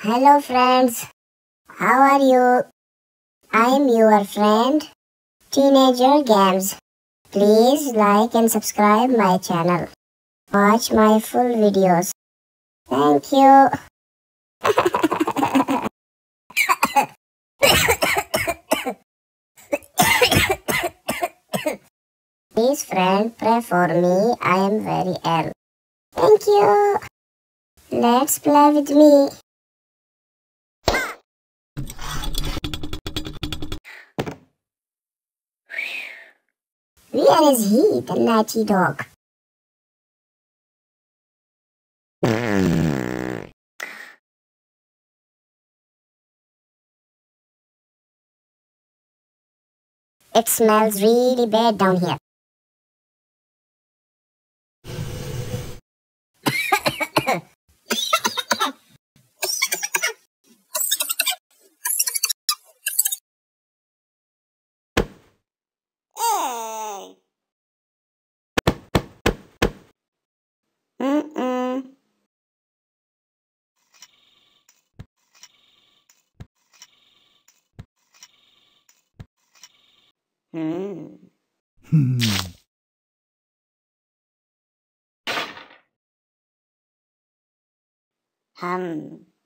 Hello friends, how are you? I am your friend Teenager Games. Please like and subscribe my channel. Watch my full videos. Thank you. Please friend pray for me. I am very ill. Thank you. Let's play with me. Where is he, the naughty dog? It smells really bad down here. うん。はん。